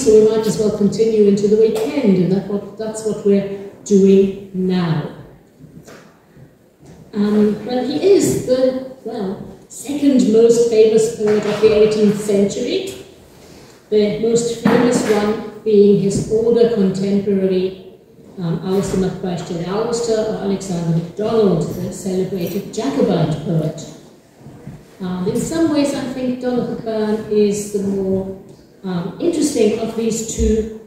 so we might as well continue into the weekend, and that what, that's what we're doing now. Um, well, he is the, well, second most famous poet of the 18th century, the most famous one being his older contemporary um, Alasdair mac Mhaighstir Alasdair or Alexander MacDonald, the celebrated Jacobite poet. Um, in some ways, I think Donnchadh Bàn is the more um, interesting of these two.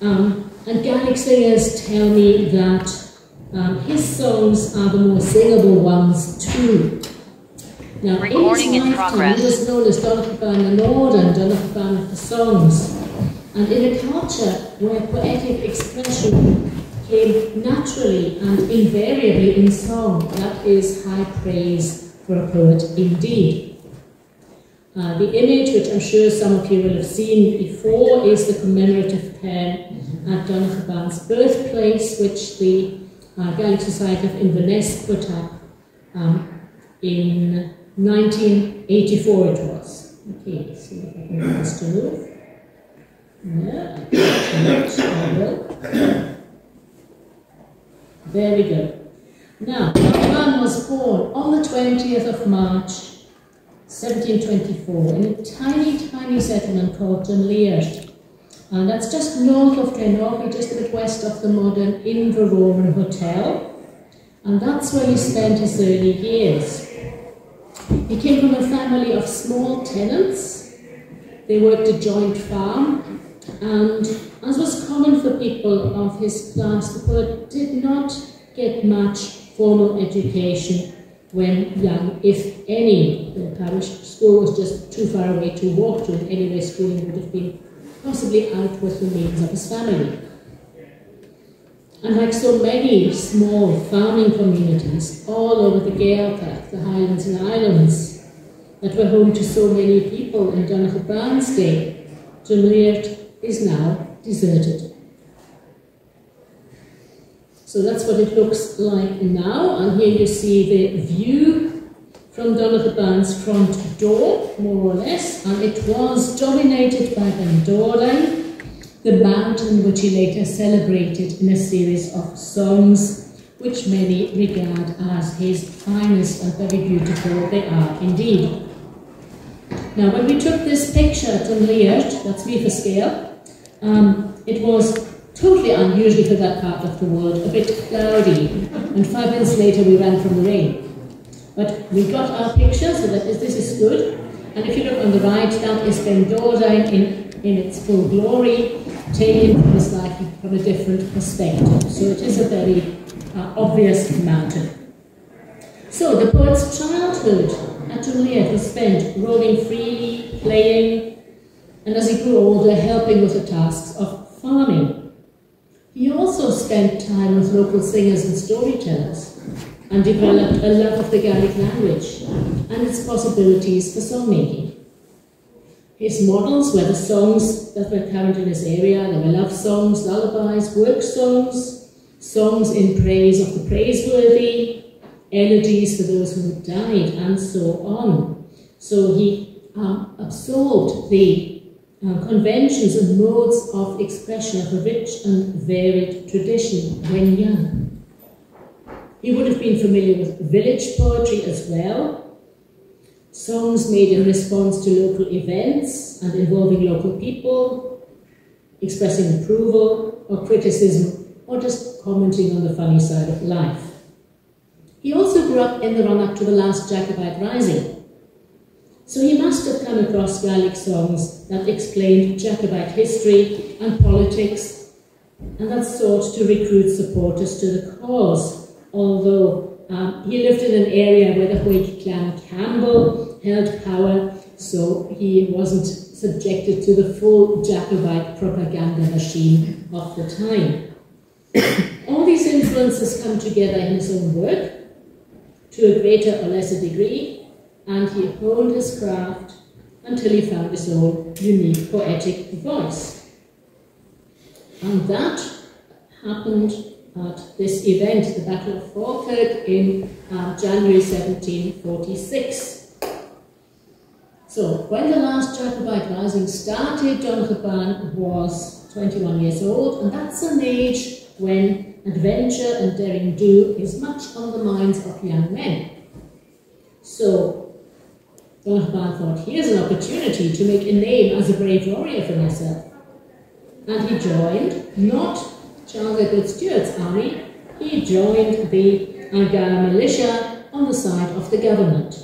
Um, and Gaelic singers tell me that um, his songs are the more singable ones too. Now, Recording in his lifetime, progress. he was known as Donnchadh Bàn the Lord and Donnchadh Bàn of the songs. And in a culture where poetic expression came naturally and invariably in song, that is high praise for a poet indeed. Uh, the image, which I'm sure some of you will have seen before, is the commemorative pen at Donnchadh Bàn's birthplace, which the uh, Gaelic Society of Inverness put up um, in 1984 it was. Okay, let's see if I can get this to move. Yeah, There we go. Now, John was born on the 20th of March, 1724, in a tiny, tiny settlement called Druimliart. And that's just north of Glenorchy, just a bit west of the modern Inveroran Hotel. And that's where he spent his early years. He came from a family of small tenants. They worked a joint farm, and as was common for people of his class, the poet did not get much formal education when young, if any. The parish school was just too far away to walk to, and anyway, schooling would have been possibly out with the means of his family. And like so many small farming communities all over the Gaeltacht, the Highlands and Islands, that were home to so many people in Donegal Barnes Day, Druimliart is now deserted. So that's what it looks like now, and here you see the view from Barnes front door, more or less, and it was dominated by Ben Dorain, the mountain which he later celebrated in a series of songs which many regard as his finest. And very beautiful they are indeed. Now when we took this picture at Druimliart, that's me for scale, um, it was totally unusual for that part of the world, a bit cloudy, and five minutes later we ran from the rain. But we got our picture, so that is, this is good. And if you look on the right, that is Ben Dorain in, in its full glory, taken from a slightly from a different perspective. So it is a very uh, obvious mountain. So the poet's childhood at Juliet was spent roaming freely, playing, and as he grew older, helping with the tasks of farming. He also spent time with local singers and storytellers and developed a love of the Gaelic language and its possibilities for songmaking. His models were the songs that were current in his area. There were love songs, lullabies, work songs, songs in praise of the praiseworthy, elegies for those who had died, and so on. So he um, absorbed the uh, conventions and modes of expression of a rich and varied tradition when young. He would have been familiar with village poetry as well, songs made in response to local events and involving local people, expressing approval or criticism or just commenting on the funny side of life. He also grew up in the run up to the last Jacobite Rising. So he must have come across Gaelic songs that explained Jacobite history and politics and that sought to recruit supporters to the cause, although um, he lived in an area where the Whig clan Campbell held power, so he wasn't subjected to the full Jacobite propaganda machine of the time. All these influences come together in his own work to a greater or lesser degree, and he honed his craft until he found his own unique poetic voice. And that happened at this event, the Battle of Falkirk in uh, January 1746. So, when the last Jacobite rising started, Donnchadh Bàn was 21 years old, and that's an age when adventure and daring do is much on the minds of young men. So, Donnchadh Bàn thought, here's an opportunity to make a name as a brave warrior for myself. And he joined, not Charles Edward Stuart's army, he joined the Argyll militia on the side of the government.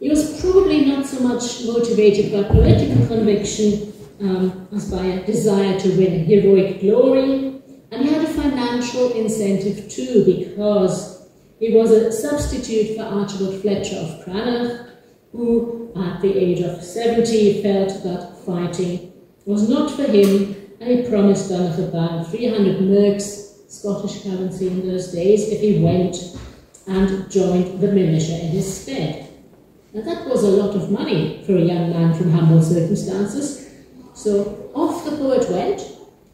He was probably not so much motivated by political conviction um, as by a desire to win heroic glory, and he had a financial incentive too because he was a substitute for Archibald Fletcher of Cranach, who at the age of 70 felt that fighting was not for him and he promised Donnchadh Bàn 300 merks, Scottish currency in those days, if he went and joined the militia in his stead. Now that was a lot of money for a young man from humble circumstances. So off the poet went,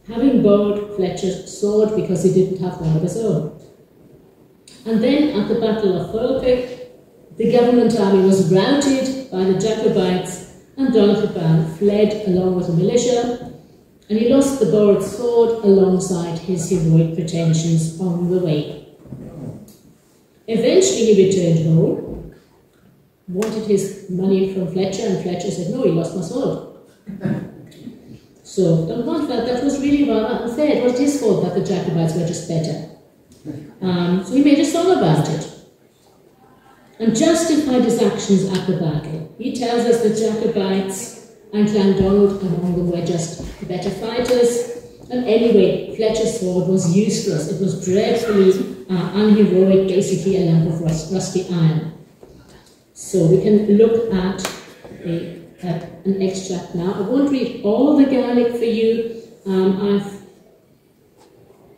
having borrowed Fletcher's sword because he didn't have one of his own. And then at the Battle of Falkirk, the government army was routed by the Jacobites and Donnchadh Bàn fled along with the militia and he lost the borrowed sword alongside his heroic pretensions on the way. Eventually he returned home, wanted his money from Fletcher, and Fletcher said, no, he lost my sword. so Don felt that was really rather unfair. It was his fault that the Jacobites were just better. Um, so he made a song about it and justified his actions at the battle. He tells us the Jacobites and Clandonald among them were just better fighters. And anyway, Fletcher's sword was useless. It was dreadfully uh, unheroic, basically a lump of rust, rusty iron. So we can look at a, an extract now. I won't read all the Gaelic for you. Um, I've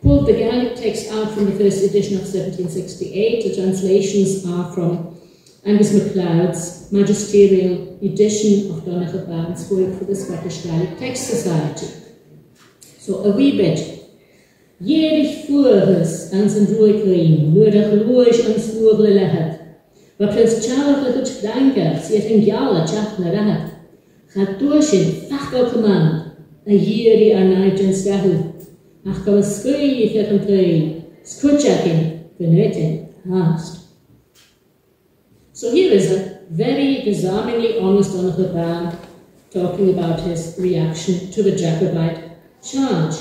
pulled the Gaelic text out from the first edition of 1768. The translations are from Angus MacLeod's magisterial edition of Donnchadh Bàn's work for the Scottish Gaelic Text Society. So a wee bit. Jährlich fuhres an zijn roeikrein, nodig roos an svoerle lehet. Wat prins Charles le goed danke, siet een gjale tjach na rahat. Gaat doorshin, fachtel command, a jeri ar naidjan skahu. Ach. So here is a very disarmingly honest Donnchadh Bàn talking about his reaction to the Jacobite charge.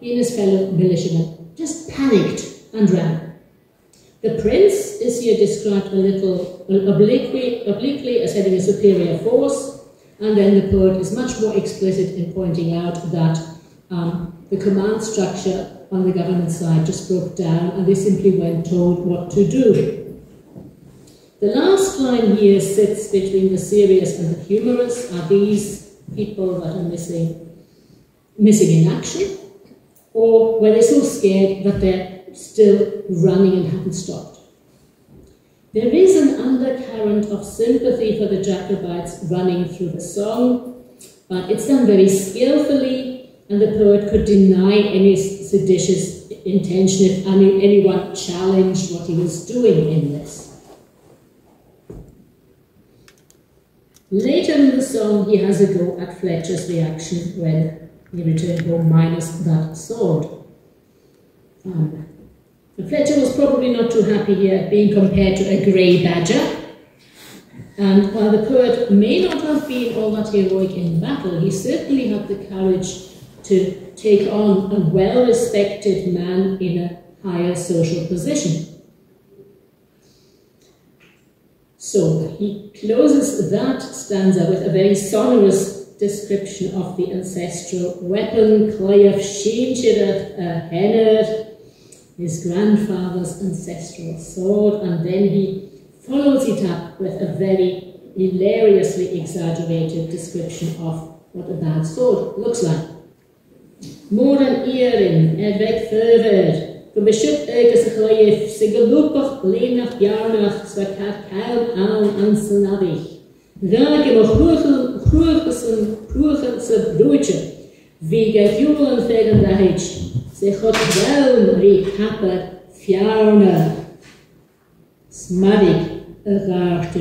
He and his fellow militiamen just panicked and ran. The prince is here described a little obliquely, obliquely as having a superior force, and then the poet is much more explicit in pointing out that um, the command structure on the government side just broke down and they simply weren't told what to do. The last line here sits between the serious and the humorous. Are these people that are missing, missing in action? Or were they so scared that they're still running and haven't stopped? There is an undercurrent of sympathy for the Jacobites running through the song, but it's done very skillfully, and the poet could deny any seditious intention if any, anyone challenged what he was doing in this. Later in the song, he has a go at Fletcher's reaction when he returned home minus that sword. Um, Fletcher was probably not too happy here being compared to a grey badger. And while the poet may not have been all that heroic in battle, he certainly had the courage to take on a well-respected man in a higher social position. So he closes that stanza with a very sonorous description of the ancestral weapon, Cloyaf Sheenchirach Henner, his grandfather's ancestral sword, and then he follows it up with a very hilariously exaggerated description of what a bad sword looks like. Moren ieren en weg verder. Go bishop agus a chléh si golúpach lénach dearnach sa cat cail an an san abich. Raak in groegelsen groegelsen broertje. Wie gaat jongen tegen de? Ze gaat wel fjarne. Smadig raakte.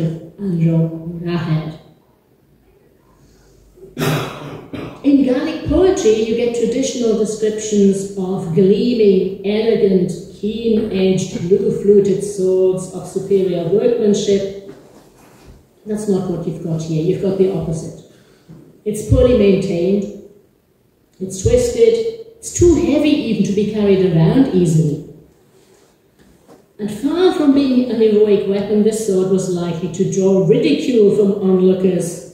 In Gaelic poetry, you get traditional descriptions of gleaming, elegant, keen-edged, blue-fluted swords of superior workmanship. That's not what you've got here. You've got the opposite. It's poorly maintained, it's twisted, it's too heavy even to be carried around easily. And far from being an heroic weapon, this sword was likely to draw ridicule from onlookers.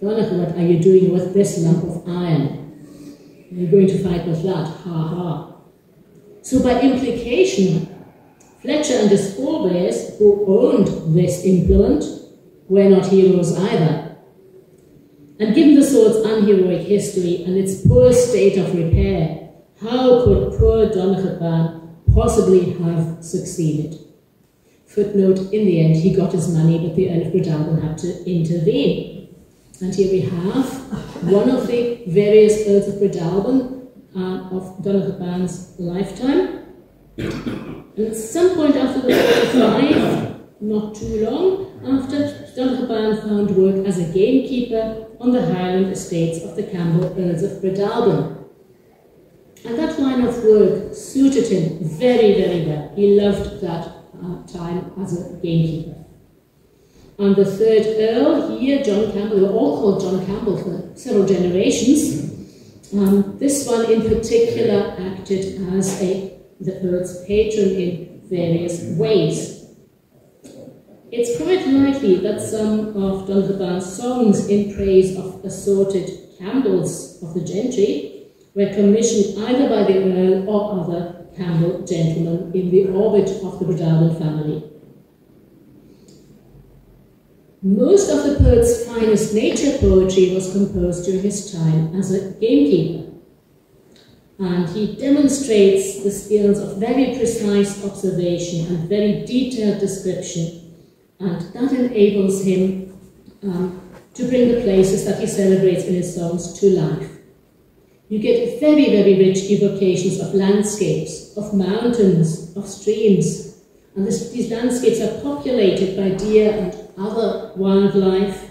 Donach, what are you doing with this lump of iron? Are you going to fight with that? Ha ha. So by implication, Fletcher and his forebears, who owned this implement, were not heroes either. And given the sword's unheroic history and its poor state of repair, how could poor Donnchadh Bàn possibly have succeeded? Footnote, in the end, he got his money, but the Earl of Breadalbane had to intervene. And here we have one of the various Earls of Breadalbane uh, of Donnchadh Bàn's lifetime. And at some point after the 45, not too long after, Donnchadh Bàn found work as a gamekeeper on the Highland estates of the Campbell Earls of Breadalbane. And that line of work suited him very, very well. He loved that uh, time as a gamekeeper. And the third Earl here, John Campbell, they were all called John Campbell for several generations. Um, this one in particular acted as a the Earl's patron in various ways. It's quite likely that some of Donnchadh Bàn's songs in praise of assorted Campbells of the gentry were commissioned either by the Earl or other Campbell gentlemen in the orbit of the Breadalbane family. Most of the poet's finest nature poetry was composed during his time as a gamekeeper. And he demonstrates the skills of very precise observation and very detailed description. And that enables him um, to bring the places that he celebrates in his songs to life. You get very, very rich evocations of landscapes, of mountains, of streams. And this, these landscapes are populated by deer and other wildlife.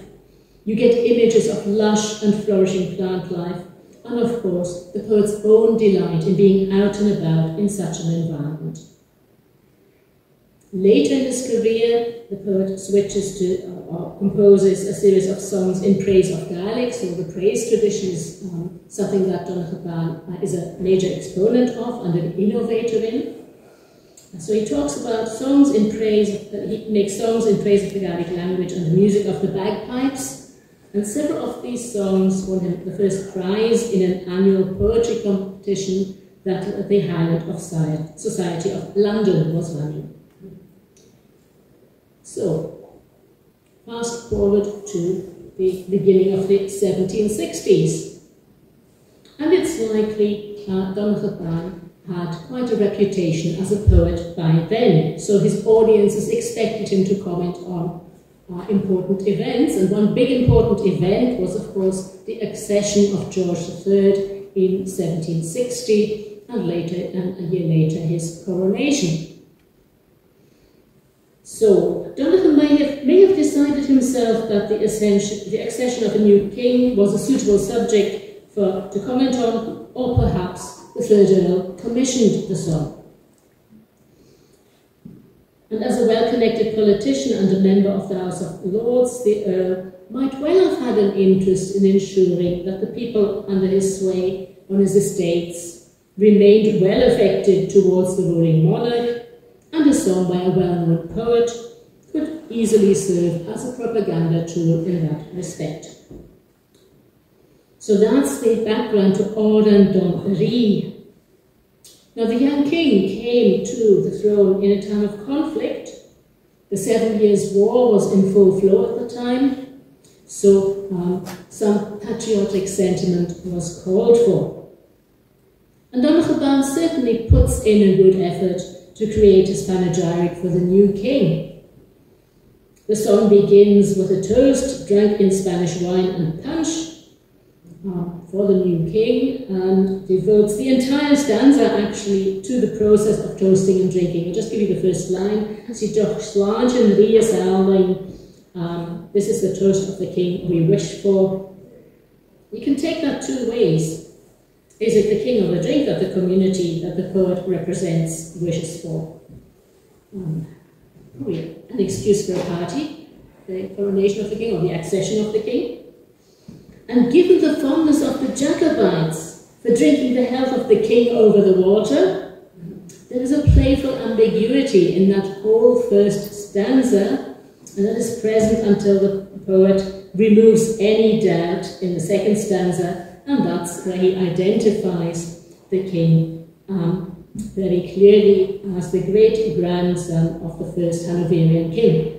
You get images of lush and flourishing plant life, and of course, the poet's own delight in being out and about in such an environment. Later in his career, the poet switches to, uh, or composes a series of songs in praise of Gaelic, so the praise tradition is um, something that uh, is a major exponent of and an innovator in. So he talks about songs in praise, uh, he makes songs in praise of the Gaelic language and the music of the bagpipes. And several of these songs won him the first prize in an annual poetry competition that the Highland of Society of London was running. So, fast forward to the beginning of the 1760s. And it's likely uh, Donnchadh Bàn had quite a reputation as a poet by then, so his audiences expected him to comment on uh, important events, and one big important event was, of course, the accession of George III in 1760, and later, and a year later, his coronation. So, Jonathan may have, may have decided himself that the, the accession of a new king was a suitable subject for, to comment on, or perhaps the Earl commissioned the song. And as a well-connected politician and a member of the House of Lords, the Earl might well have had an interest in ensuring that the people under his sway on his estates remained well affected towards the ruling monarch, and a song by a well-known poet could easily serve as a propaganda tool in that respect. So that's the background to Òran don Rìgh. Now the young king came to the throne in a time of conflict. The Seven Years' War was in full flow at the time, so um, some patriotic sentiment was called for. And Donnchadh Bàn certainly puts in a good effort to create a panegyric for the new king. The song begins with a toast drunk in Spanish wine and punch, um, for the new king and devotes the entire stanza actually to the process of toasting and drinking. I'll just give you the first line. Um, this is the toast of the king we wish for. You can take that two ways. Is it the king or the drink that the community that the poet represents wishes for? Um, an excuse for a party, the coronation of the king or the accession of the king. And given the fondness of the Jacobites for drinking the health of the king over the water, there is a playful ambiguity in that whole first stanza, and that is present until the poet removes any doubt in the second stanza, and that's where he identifies the king um, very clearly as the great grandson of the first Hanoverian king.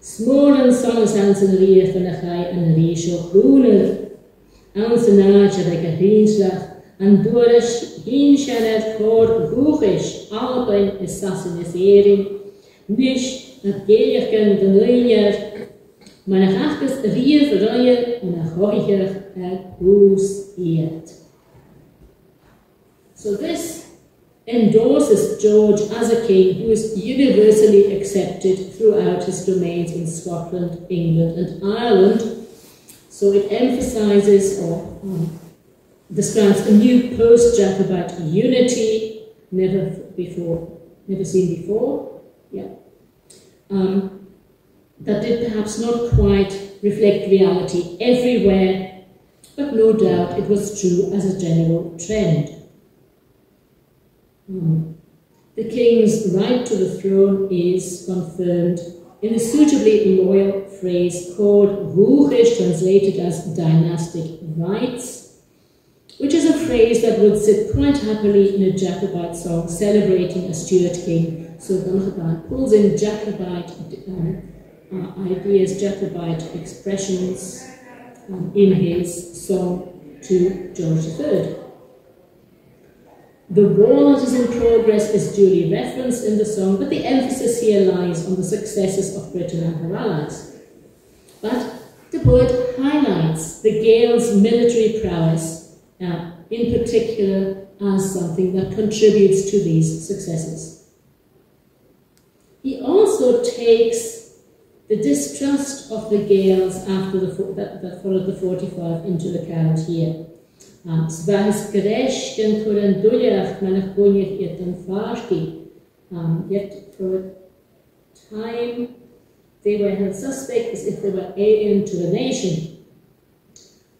Smoren sonnesans yn rief yn y chai yn yr isio chrwnyr. Ans yn ag a hynslach, an dwyrys hyn siarad cor gwchys, albain is sasyn is erin, nish a geirch gan dyn leiniar, mae'n ach achgys rief roier yn a choichach a gwrs iad. So this endorses George as a king who is universally accepted throughout his domains in Scotland, England, and Ireland. So it emphasizes or um, describes a new post-Jacobite unity, never before, never seen before. Yeah. Um, that did perhaps not quite reflect reality everywhere, but no doubt it was true as a general trend. The king's right to the throne is confirmed in a suitably loyal phrase called Ruchish, translated as dynastic rights, which is a phrase that would sit quite happily in a Jacobite song celebrating a Stuart king. So Donnchadh Bàn pulls in Jacobite um, uh, ideas, Jacobite expressions um, in his song to George III. The war that is in progress is duly referenced in the song, but the emphasis here lies on the successes of Britain and her allies. But the poet highlights the Gaels' military prowess, uh, in particular, as something that contributes to these successes. He also takes the distrust of the Gaels after the, that, that followed the 45 into account here. Um, Svahis Greshken for an Dulach Manach Bunyach yet for a time they were held suspect as if they were alien to the nation.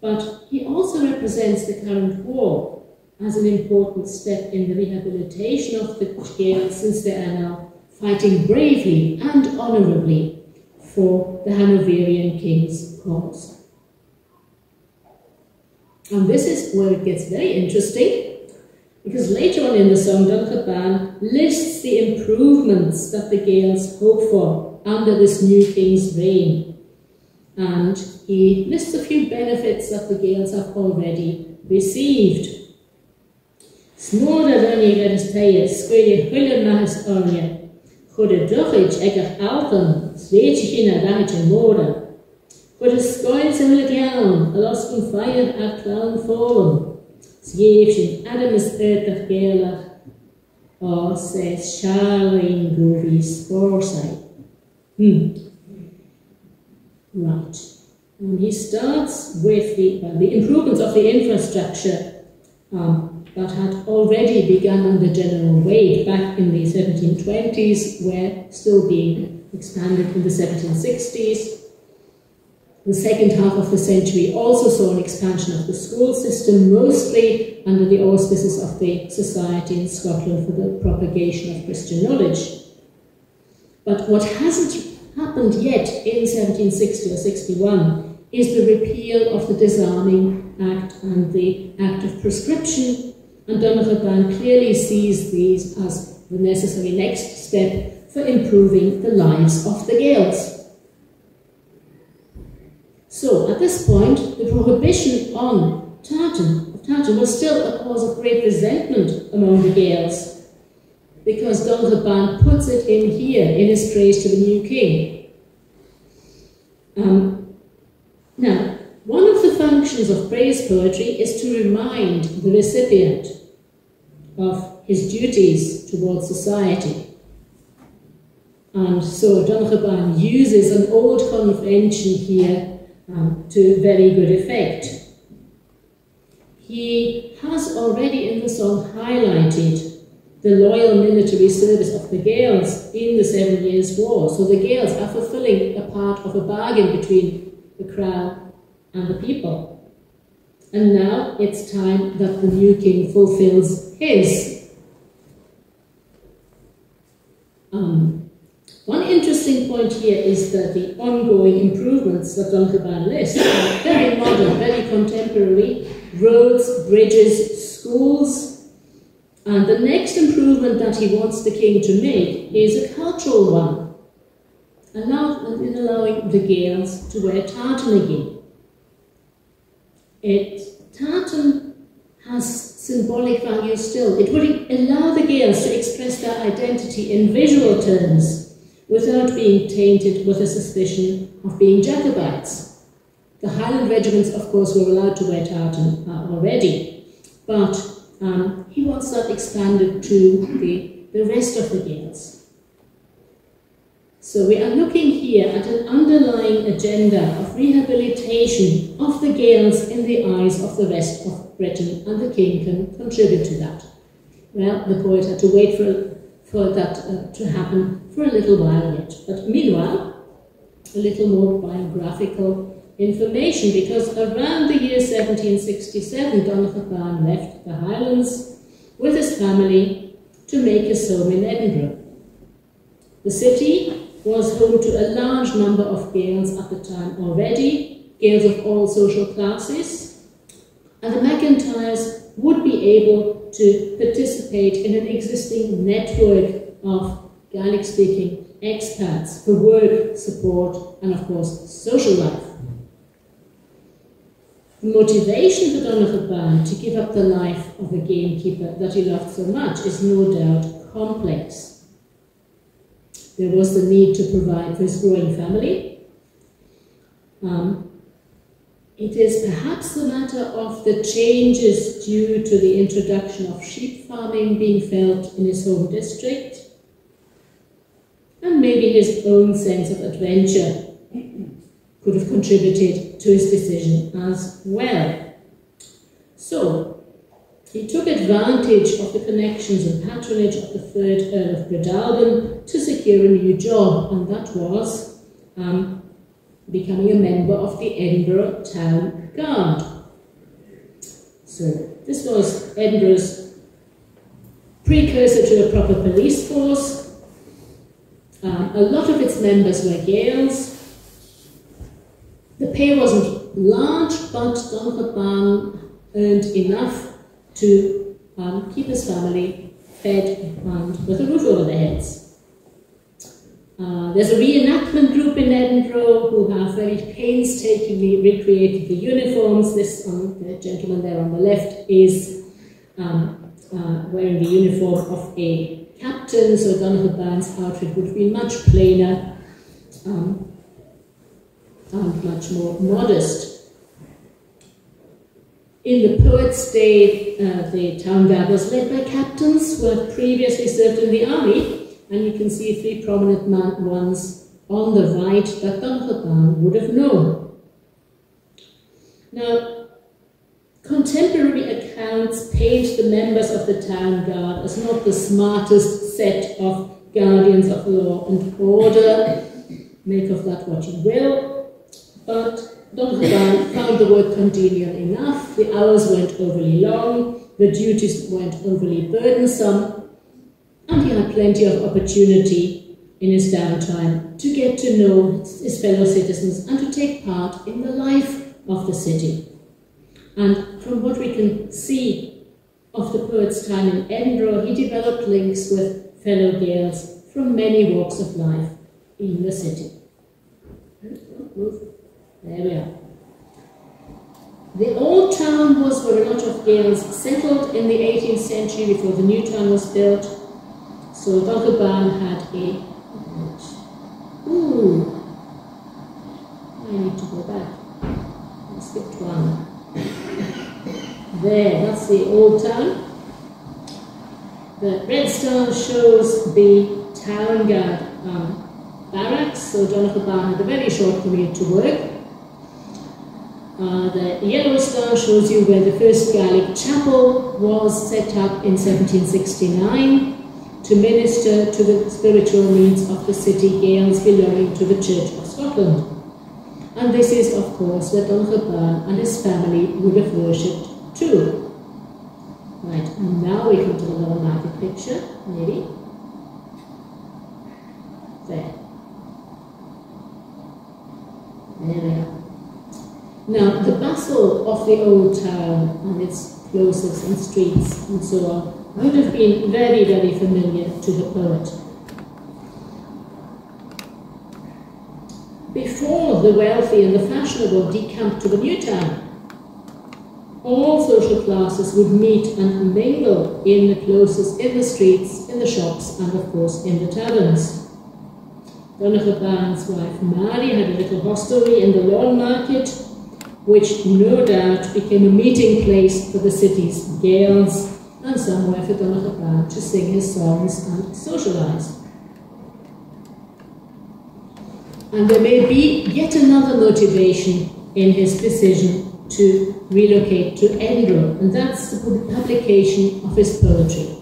But he also represents the current war as an important step in the rehabilitation of the Gaels since they are now fighting bravely and honourably for the Hanoverian king's cause. And this is where it gets very interesting, because later on in the song, Dun lists the improvements that the Gaels hope for under this new king's reign. And he lists a few benefits that the Gaels have already received. Smóra runnig ar is tair, scoile huile mahas ornia, chud a drochid ag ach altan, svéitich in a rahid móra, But a scoil sem le gean, a los gon feir a clown fólam. Sgéif sin adamas yrtach géalach ó sé Charlene Goovy Sporside. Hmm. Right. And he starts with the, well, the improvements of the infrastructure um, that had already begun under General Wade back in the 1720s, were still being expanded in the 1760s. The second half of the century also saw an expansion of the school system, mostly under the auspices of the Society in Scotland for the Propagation of Christian Knowledge. But what hasn't happened yet in 1760 or 61 is the repeal of the Disarming Act and the Act of Proscription, and Donnchadh Bàn clearly sees these as the necessary next step for improving the lives of the Gaels. So at this point, the prohibition on tartan, of tartan was still a cause of great resentment among the Gaels, because Donnchadh Bàn puts it in here in his praise to the new king. Um, now, one of the functions of praise poetry is to remind the recipient of his duties towards society. And so Don uses an old convention here um, to very good effect. He has already in the song highlighted the loyal military service of the Gaels in the Seven Years' War. So the Gaels are fulfilling a part of a bargain between the crown and the people. And now it's time that the new king fulfills his. Um, point here is that the ongoing improvements that Donnchadh Bàn lists are very modern, very contemporary. Roads, bridges, schools, and the next improvement that he wants the king to make is a cultural one, allow, in allowing the Gaels to wear tartan again. It, tartan has symbolic value still. It would allow the Gaels to express their identity in visual terms without being tainted with a suspicion of being Jacobites. The Highland regiments, of course, were allowed to wear tartan uh, already, but um, he wants that expanded to the, the rest of the Gaels. So we are looking here at an underlying agenda of rehabilitation of the Gaels in the eyes of the rest of Britain, and the king can contribute to that. Well, the poet had to wait for, for that uh, to happen for a little while yet. But meanwhile, a little more biographical information because around the year 1767, Donnchadh Bàn left the Highlands with his family to make his home in Edinburgh. The city was home to a large number of Gaels at the time already, Gaels of all social classes, and the McIntyres would be able to participate in an existing network of Gaelic-speaking expats for work, support, and of course, social life. The motivation for Donnchadh Bàn to give up the life of a gamekeeper that he loved so much is no doubt complex. There was the need to provide for his growing family. Um, it is perhaps the matter of the changes due to the introduction of sheep farming being felt in his home district, maybe his own sense of adventure could have contributed to his decision as well. So, he took advantage of the connections and patronage of the third Earl of Breadalbane to secure a new job, and that was um, becoming a member of the Edinburgh Town Guard. So, this was Edinburgh's precursor to a proper police force. Um, a lot of its members were Gaels, the pay wasn't large, but Don earned enough to um, keep his family fed and with a roof over their heads. Uh, there's a reenactment group in Edinburgh who have very painstakingly recreated the uniforms. This um, the gentleman there on the left is um, uh, wearing the uniform of a captain, so Donnchadh Bàn's outfit would be much plainer. Um, and much more modest. In the poet's day, uh, the town was led by captains who had previously served in the army, and you can see three prominent ones on the right that Donnchadh Bàn would have known. Now, contemporary accounts paint the members of the town guard as not the smartest set of guardians of law and order. Make of that what you will. But Don Juan found the work congenial enough, the hours weren't overly long, the duties weren't overly burdensome, and he had plenty of opportunity in his downtime to get to know his fellow citizens and to take part in the life of the city. And from what we can see of the poet's time in Edinburgh, he developed links with fellow Gaels from many walks of life in the city. There we are. The old town was where a lot of Gaels settled in the 18th century before the new town was built. So Donnchadh Bàn had a... Ooh, I need to go back. There, that's the old town. The red star shows the town guard um, barracks, so Donnchadh Bàn had a very short commute to work. Uh, the yellow star shows you where the first Gaelic chapel was set up in 1769 to minister to the spiritual needs of the city Gaels belonging to the Church of Scotland. And this is, of course, where Donnchadh Bàn and his family would have worshipped too. Right, and now we come to the little market picture, maybe. There. There we are. Now, the bustle of the old town and its closes and streets and so on would have been very, very familiar to the poet. Before the wealthy and the fashionable decamped to the new town, all social classes would meet and mingle in the closes, in the streets, in the shops, and of course in the taverns. Donnchadh Bàn's wife Mary had a little hostelry in the lawn market which no doubt became a meeting place for the city's Gaels and somewhere for Donnchadh Bàn to sing his songs and socialise. And there may be yet another motivation in his decision to relocate to Edinburgh, and that's the publication of his poetry.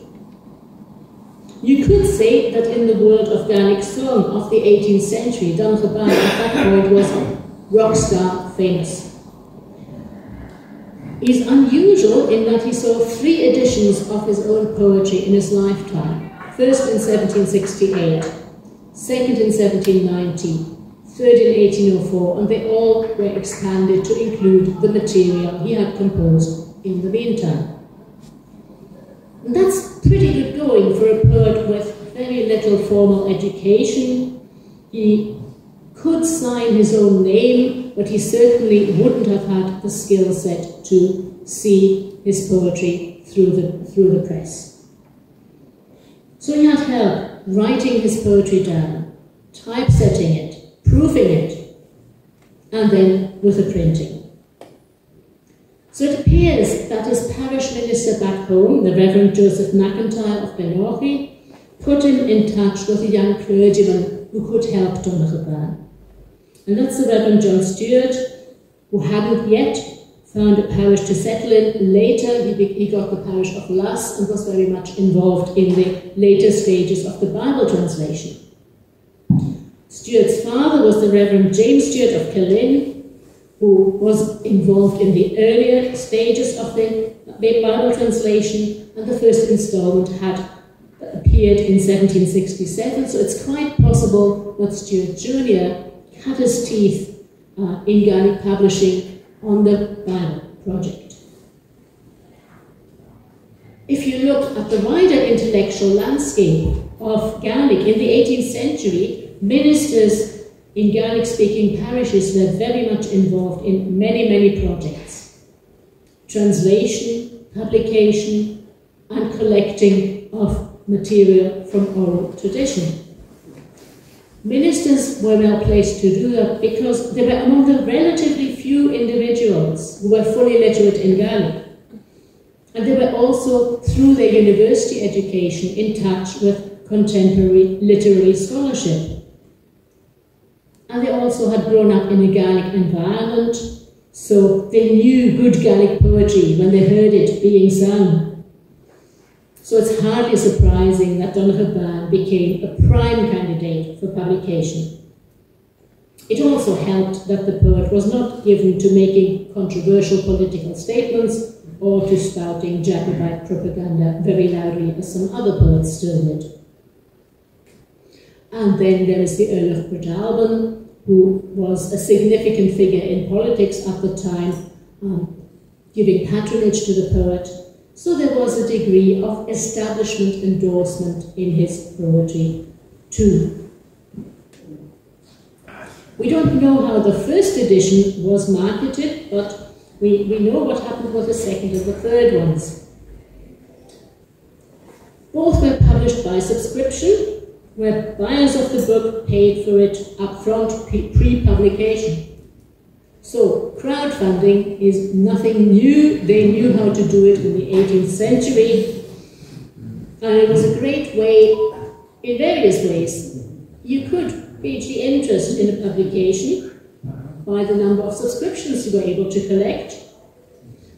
You could say that in the world of Gaelic song of the 18th century, Donnchadh Bàn at that point was rock star famous is unusual in that he saw three editions of his own poetry in his lifetime. First in 1768, second in 1790, third in 1804, and they all were expanded to include the material he had composed in the meantime. And that's pretty good going for a poet with very little formal education. He could sign his own name, but he certainly wouldn't have had the skill set to see his poetry through the, through the press. So he had help writing his poetry down, typesetting it, proofing it, and then with the printing. So it appears that his parish minister back home, the Reverend Joseph McIntyre of Glenorchy, put him in touch with a young clergyman who could help Donnchadh Bàn. And that's the Reverend John Stewart, who hadn't yet found a parish to settle in. Later, he, he got the parish of Luss and was very much involved in the later stages of the Bible translation. Stewart's father was the Reverend James Stewart of Killin, who was involved in the earlier stages of the Bible translation, and the first installment had appeared in 1767, so it's quite possible that Stewart Jr cut his teeth uh, in Gaelic publishing on the Bible project. If you look at the wider intellectual landscape of Gaelic in the 18th century, ministers in Gaelic speaking parishes were very much involved in many, many projects translation, publication, and collecting of material from oral tradition. Ministers were well placed to do that because they were among the relatively few individuals who were fully literate in Gaelic. And they were also, through their university education, in touch with contemporary literary scholarship. And they also had grown up in a Gaelic environment, so they knew good Gaelic poetry when they heard it being sung. So it's hardly surprising that Donnchadh Bàn became a prime candidate for publication. It also helped that the poet was not given to making controversial political statements or to spouting Jacobite propaganda very loudly as some other poets still did. And then there is the Earl of Breadalbane, who was a significant figure in politics at the time, um, giving patronage to the poet so there was a degree of establishment endorsement in his poetry too. We don't know how the first edition was marketed, but we, we know what happened with the second and the third ones. Both were published by subscription, where buyers of the book paid for it upfront pre-publication. So, crowdfunding is nothing new. They knew how to do it in the 18th century. And it was a great way, in various ways. You could gauge the interest in a publication by the number of subscriptions you were able to collect.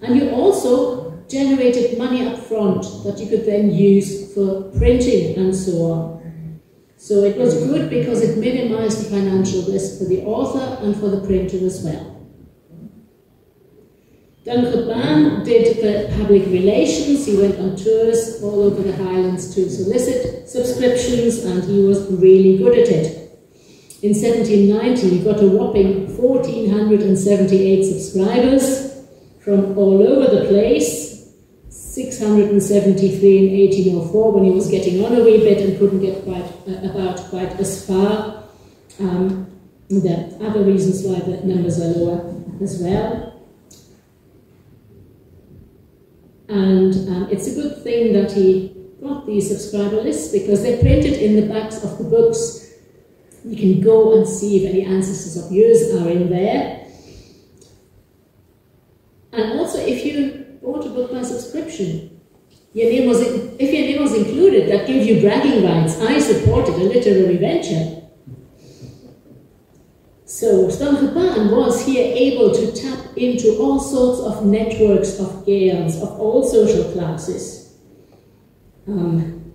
And you also generated money up front that you could then use for printing and so on. So it was good because it minimized the financial risk for the author and for the printer as well. Donnchadh Bàn did the public relations. He went on tours all over the Highlands to solicit subscriptions and he was really good at it. In 1790, he got a whopping 1,478 subscribers from all over the place. 673 in 1804 when he was getting on a wee bit and couldn't get quite uh, about quite as far. Um, there are other reasons why the numbers are lower as well. And um, it's a good thing that he got these subscriber lists because they're printed in the backs of the books. You can go and see if any ancestors of yours are in there. And also, if you bought a book by your name was in, if your name was included, that gave you bragging rights. I supported a literary venture. So Stan was here able to tap into all sorts of networks of Gaels of all social classes. Um,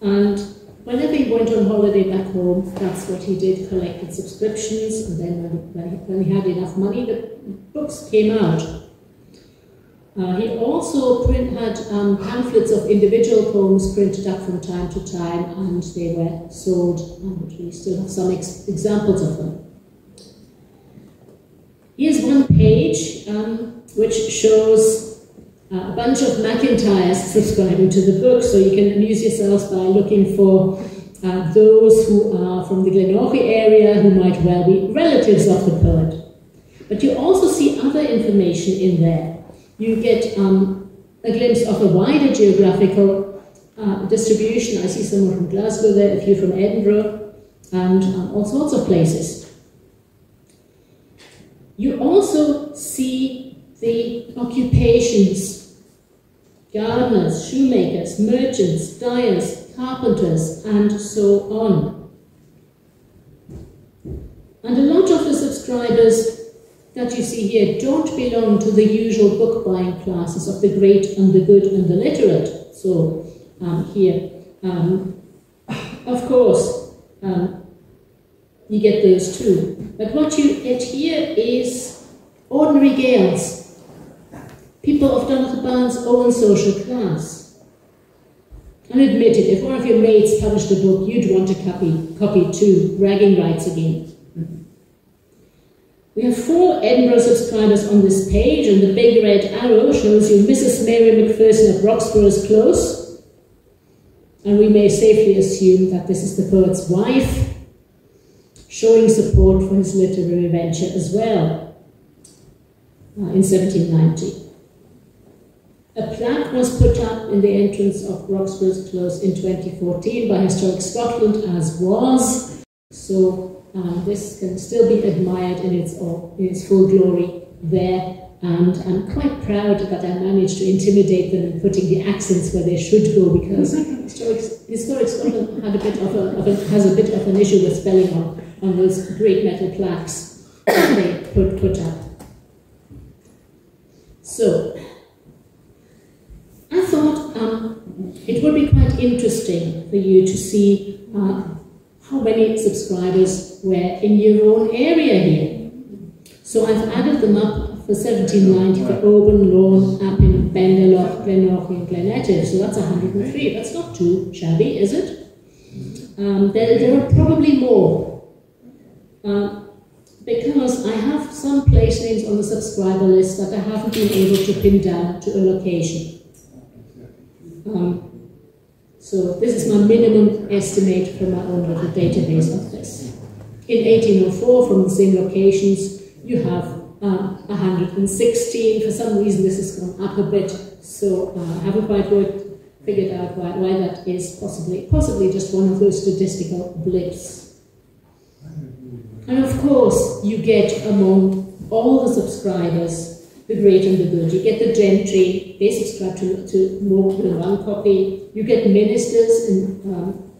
and whenever he went on holiday back home, that's what he did, collected subscriptions, and then when, when he had enough money, the books came out. Uh, he also print, had um, pamphlets of individual poems printed up from time to time, and they were sold, and we still have some ex examples of them. Here's one page um, which shows uh, a bunch of McIntyres subscribing to the book, so you can amuse yourselves by looking for uh, those who are from the Glenorchy area who might well be relatives of the poet. But you also see other information in there. You get um, a glimpse of a wider geographical uh, distribution. I see someone from Glasgow there, a few from Edinburgh, and um, all sorts of places. You also see the occupations gardeners, shoemakers, merchants, dyers, carpenters, and so on. And a lot of the subscribers that you see here don't belong to the usual book buying classes of the great and the good and the literate. So um, here, um, of course, um, you get those too. But what you get here is ordinary Gaels, people of Donnchadh Bàn's own social class. And admit it, if one of your mates published a book, you'd want a copy, copy too, bragging rights again. We have four Edinburgh subscribers on this page, and the big red arrow shows you Mrs. Mary Macpherson of Roxburgh's Close. And we may safely assume that this is the poet's wife, showing support for his literary venture as well uh, in 1790. A plaque was put up in the entrance of Roxburgh's Close in 2014 by Historic Scotland, as was. So um, this can still be admired in its, in its full glory there. And I'm quite proud that I managed to intimidate them in putting the accents where they should go because Historic, Historic Scotland had a bit of a, of a, has a bit of an issue with spelling on on those great metal plaques that they put, put up. So, I thought um, it would be quite interesting for you to see uh, how many subscribers were in your own area here. So I've added them up for 1790 for Oban, Lorn, Appin, Benderloch, Glenorchy and Glen Etive. So that's 103. That's not too shabby, is it? Um, there, there are probably more uh, because I have some place names on the subscriber list that I haven't been able to pin down to a location. Um, so this is my minimum estimate from my own little database of this. In 1804, from the same locations, you have uh, 116. For some reason, this has gone up a bit, so uh, I haven't quite worked, figured out why, why that is. Possibly, possibly just one of those statistical blips. And of course, you get among all the subscribers, the great and the good. You get the gentry, they subscribe to, to more than one copy. You get ministers in, um,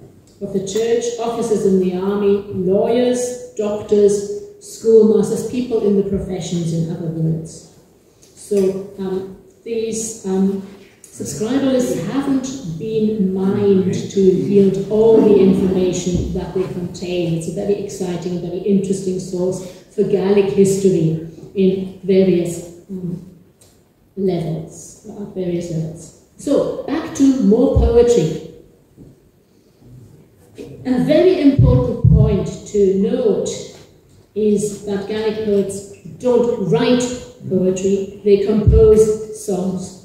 of the church, officers in the army, lawyers, doctors, schoolmasters, people in the professions, in other words. So um, these um, subscriber lists haven't been mined to yield all the information that they contain. It's a very exciting, very interesting source for Gaelic history in various um, levels, at various levels. So, back to more poetry. A very important point to note is that Gaelic poets don't write poetry, they compose songs.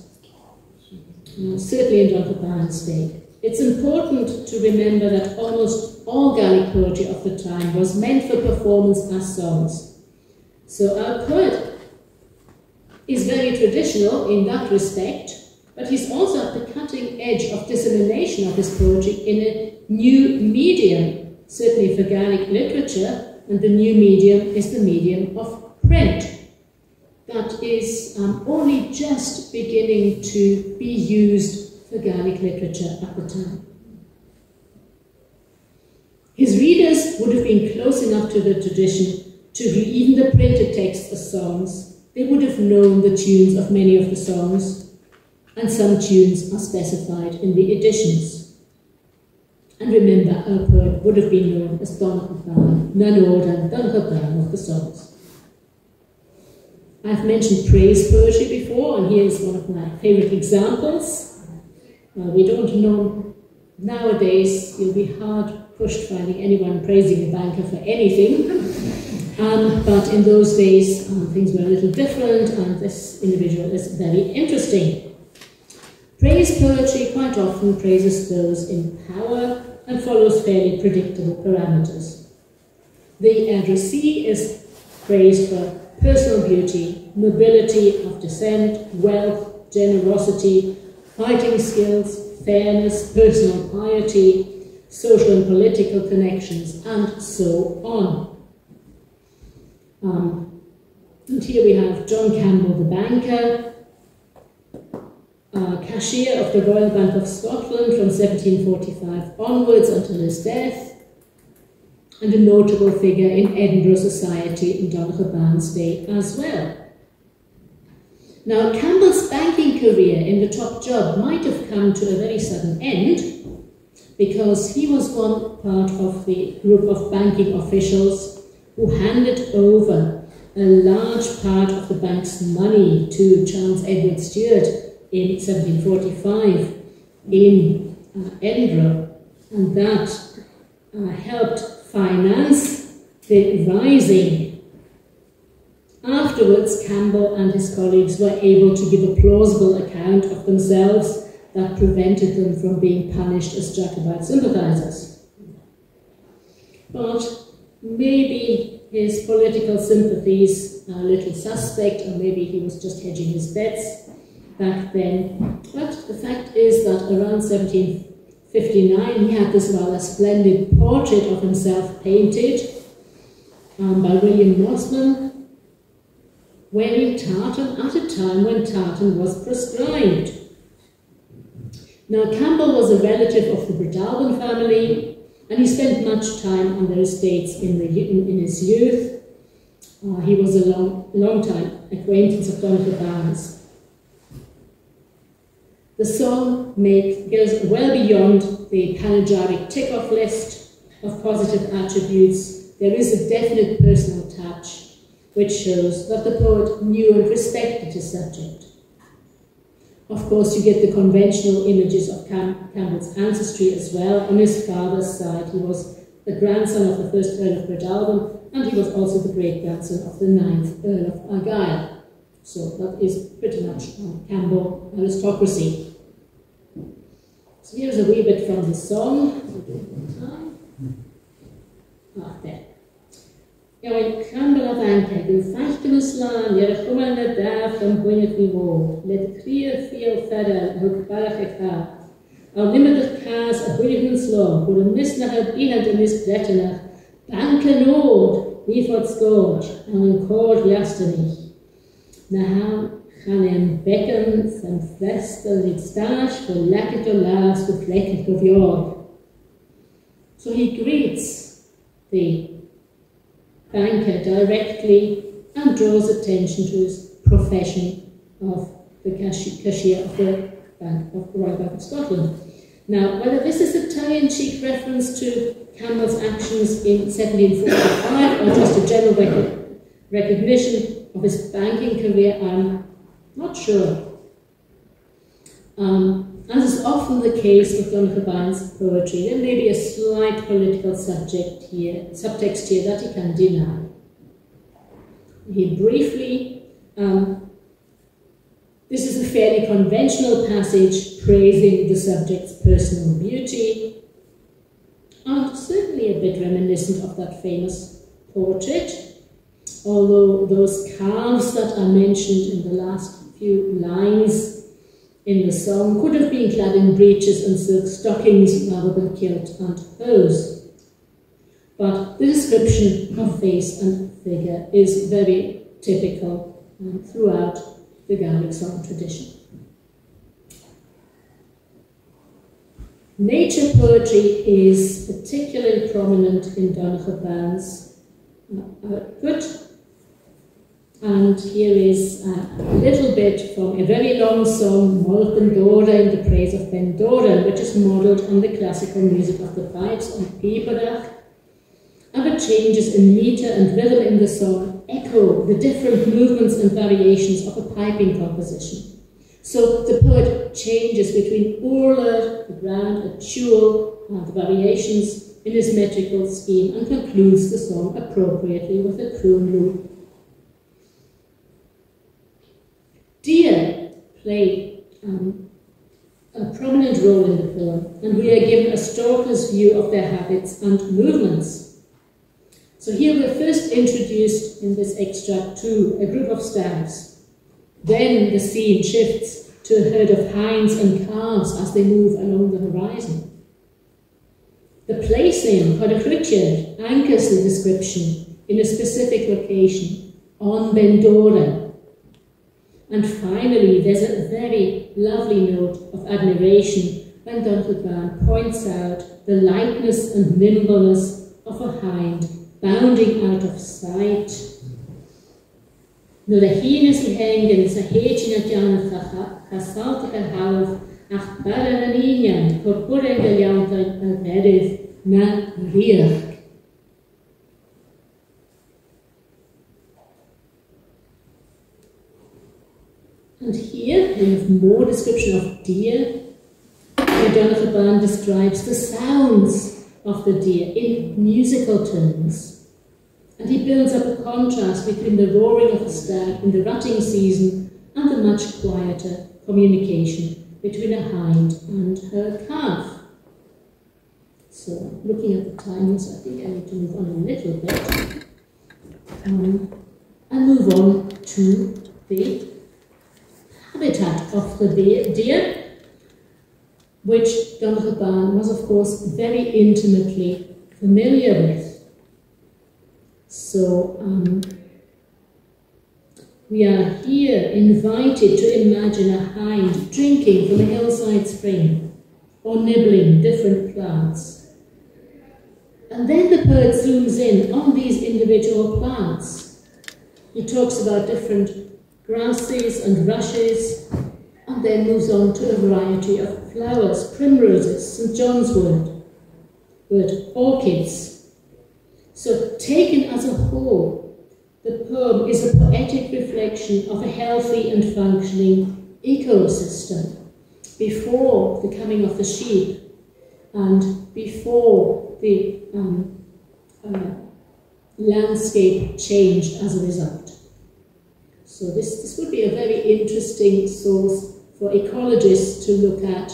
Uh, certainly in. Bàn's day. It's important to remember that almost all Gaelic poetry of the time was meant for performance as songs. So our poet is very traditional in that respect, but he's also at the cutting edge of dissemination of his poetry in a new medium, certainly for Gaelic literature, and the new medium is the medium of print. That is um, only just beginning to be used for Gaelic literature at the time. His readers would have been close enough to the tradition to read even the printed text of songs. They would have known the tunes of many of the songs, and some tunes are specified in the editions. And remember, our poet would have been known as Don none older than Don of the songs. I've mentioned praise poetry before, and here's one of my favourite examples. Uh, we don't know nowadays, you'll be hard pushed finding anyone praising a banker for anything. Um, but in those days, um, things were a little different, and this individual is very interesting. Praise poetry quite often praises those in power and follows fairly predictable parameters. The addressee is praised for personal beauty, nobility of descent, wealth, generosity, fighting skills, fairness, personal piety, social and political connections, and so on. Um, and here we have John Campbell, the banker, uh, cashier of the Royal Bank of Scotland from 1745 onwards until his death, and a notable figure in Edinburgh society in Donnchadh Bàn day as well. Now, Campbell's banking career in the top job might have come to a very sudden end because he was one part of the group of banking officials who handed over a large part of the bank's money to Charles Edward Stuart in 1745 in uh, Edinburgh, and that uh, helped finance the rising. Afterwards, Campbell and his colleagues were able to give a plausible account of themselves that prevented them from being punished as Jacobite sympathizers. But maybe his political sympathies are a little suspect, or maybe he was just hedging his bets back then. But the fact is that around 1759 he had this rather splendid portrait of himself painted um, by William Mosman, wearing tartan at a time when tartan was prescribed. Now, Campbell was a relative of the Breadalbane family, and he spent much time on their estates in, the, in, in his youth. Uh, he was a long, long time acquaintance of Donnchadh Bàn. The song make, goes well beyond the panegyric tick-off list of positive attributes. There is a definite personal touch, which shows that the poet knew and respected his subject. Of course, you get the conventional images of Cam Campbell's ancestry as well. On his father's side, he was the grandson of the first Earl of Breadalbane, and he was also the great-grandson of the ninth Earl of Argyll. So that is pretty much um, Campbell aristocracy. So here's a wee bit from the song. Ah, there. Iawn, Campbell a fanceg yw ffall gym yslan i'r chwman y daf am gwynydd ni mo, led clir ffiol fferel hwg barach eich ha. Aw nimmer ych cas a gwynydd yn slom, hwyr yn mis na hyb un ad ymys gretenach, banc yn od, ní fod scóid an an cód leastanich. Na ha gaan en bekken san festel dit stage for lekker to last with lekker of your. So he greets banker directly and draws attention to his profession of the cashier of the Bank of the Royal Bank of Scotland. Now, whether this is a tongue-in-cheek reference to Campbell's actions in 1745 or just a general rec recognition of his banking career, I'm not sure. Um, as is often the case with Donnchadh Bàn's poetry, there may be a slight political subject here, subtext here that he can deny. He briefly, um, this is a fairly conventional passage praising the subject's personal beauty, and certainly a bit reminiscent of that famous portrait, although those calves that are mentioned in the last few lines in the song could have been clad in breeches and silk stockings rather than kilt and hose. But the description of face and figure is very typical um, throughout the Gaelic song tradition. Nature poetry is particularly prominent in Donnchadh Bàn's uh, output and here is a little bit from a very long song, Moll Dora in the praise of Ben Dorain, which is modelled on the classical music of the pipes on pìobaireachd. Other changes in meter and rhythm in the song echo the different movements and variations of a piping composition. So the poet changes between ùrlar, the grand, a tuel, and the variations in his metrical scheme and concludes the song appropriately with a crùnluath Deer play um, a prominent role in the film, and we are given a stalker's view of their habits and movements. So here we're first introduced in this extract to a group of stags. Then the scene shifts to a herd of hinds and calves as they move along the horizon. The place name, Codacruchard, anchors the description in a specific location, on Ben Dorain, and finally, there's a very lovely note of admiration when Donnchadh Bàn points out the lightness and nimbleness of a hind bounding out of sight. No the hines i hengen sa héitin a Jan chasalta a hawf ach bara an inian cor pure galianta a vedydd na riach. And have more description of deer. Where Donnchadh Bàn describes the sounds of the deer in musical terms. And he builds up a contrast between the roaring of the stag in the rutting season and the much quieter communication between a hind and her calf. So, looking at the timings, I think I need to move on a little bit. Um, and move on to the habitat of the deer, which Don Donnchadh Bàn was, of course, very intimately familiar with. So, um, we are here invited to imagine a hind drinking from a hillside spring or nibbling different plants. And then the poet zooms in on these individual plants. He talks about different grasses and rushes, and then moves on to a variety of flowers, primroses, St. John's wort, wort orchids. So taken as a whole, the poem is a poetic reflection of a healthy and functioning ecosystem before the coming of the sheep and before the um, uh, landscape changed as a result. So this, this would be a very interesting source for ecologists to look at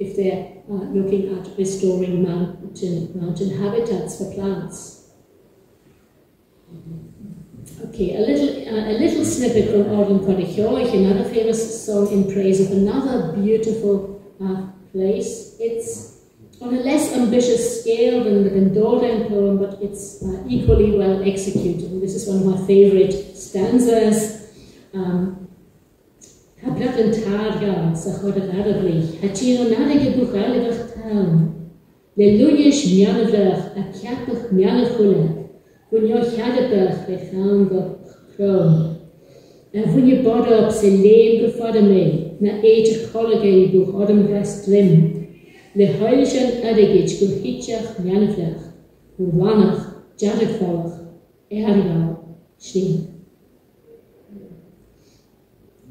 if they're uh, looking at restoring mountain, mountain habitats for plants. Okay, a little, uh, a little snippet from Òran Coire a' Cheathaich, another famous song in praise of another beautiful uh, place. It's on a less ambitious scale than the Ben poem, but it's uh, equally well executed. And this is one of my favorite stanzas. Um, Hablat yn targa sa chod yr arabli, a tîn o'n adag y bwch alifach tawn. Le lwynish mianafrach a ciapach mianaf chwle, fwynio chiadabach le chawn go chrôn. A fwynio bodop se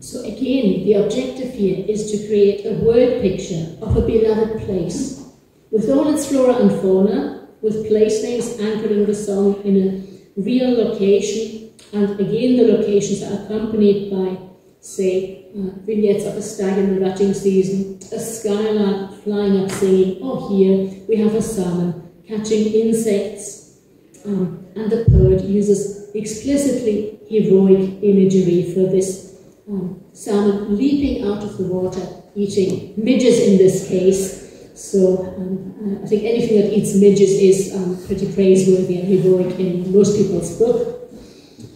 So again, the objective here is to create a word picture of a beloved place, with all its flora and fauna, with place names anchoring the song in a real location, and again the locations are accompanied by, say, uh, vignettes of a stag in the rutting season, a skylark flying up singing, or here we have a salmon catching insects. Um, and the poet uses explicitly heroic imagery for this um, salmon leaping out of the water, eating midges in this case. So um, I think anything that eats midges is um, pretty praiseworthy and heroic in most people's book.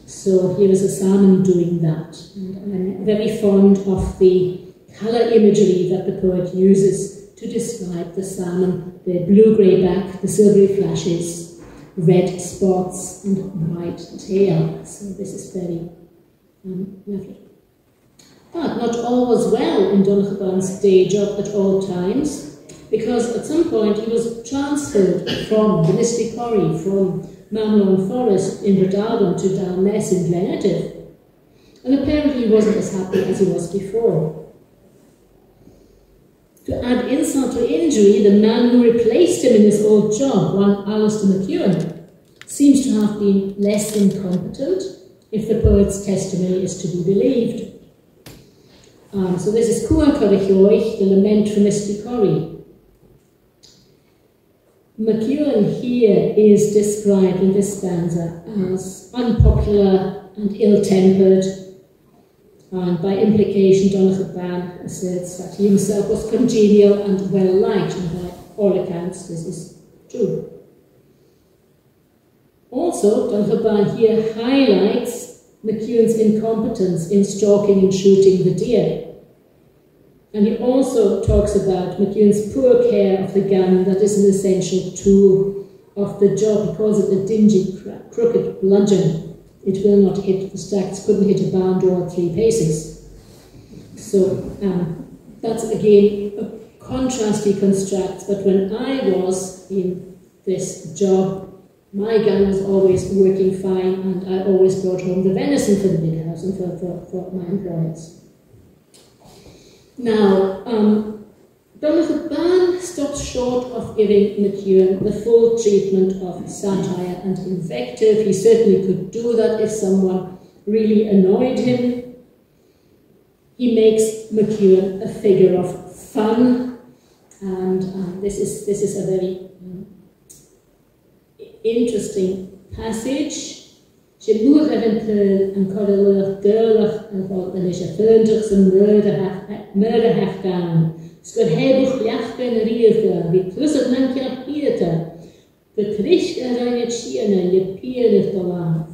So here is a salmon doing that. And I'm very fond of the colour imagery that the poet uses to describe the salmon, the blue-grey back, the silvery flashes, red spots and white tail. So this is very um, lovely. But not all was well in Donnchadh Bàn's day job at all times, because at some point he was transferred from the Corrie, from Mamlorn Forest in Breadalbane to Dalness in Glen Etive. And apparently he wasn't as happy as he was before. To add insult to injury, the man who replaced him in his old job, one Alistair McEwen, seems to have been less incompetent, if the poet's testimony is to be believed. Um, so this is Cumha Coire a' Cheathaich, the lament for Misty Corrie. McEwen here is described in this stanza as unpopular and ill-tempered, and by implication Donnchadh Bàn asserts that he himself was congenial and well-liked, and by all accounts this is true. Also, Donnchadh Bàn here highlights McEwen's incompetence in stalking and shooting the deer. And he also talks about McEwen's poor care of the gun that is an essential tool of the job. He calls it a dingy, crooked bludgeon. It will not hit, the stacks couldn't hit a barn door at three paces. So um, that's again a contrast he constructs. But when I was in this job, my gun was always working fine and I always brought home the venison for the big house and for, for, for my employers. Now, um, Donnchadh Bàn stops short of giving McEwen the full treatment of satire and invective. He certainly could do that if someone really annoyed him. He makes McEwen a figure of fun, and um, this is this is a very interesting passage. sé luúr ar an plún an chu luach dulach an fáil an is a fönach san murder hef gaan. Skur hebich leachbe na riefge, wie plussig man ceap piete, betricht er eine Schiene je pierig te laaf.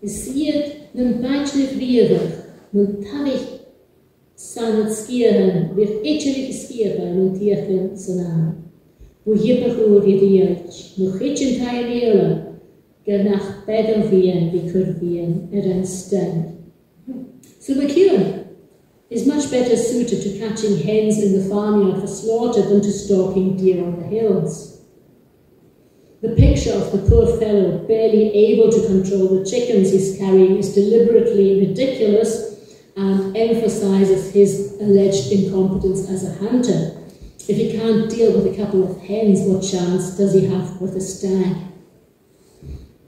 Is siet nun bachne rievig, nun tavich san het skieren, weer etjerig skieren nun tierchen san aan. Hoe jippig oor die diert, nog hitchen taie gynach beddel fian fi cwrdd fian er yn styn. So McEwen is much better suited to catching hens in the farmyard for slaughter than to stalking deer on the hills. The picture of the poor fellow barely able to control the chickens he's carrying is deliberately ridiculous and emphasizes his alleged incompetence as a hunter. If he can't deal with a couple of hens, what chance does he have with a stag?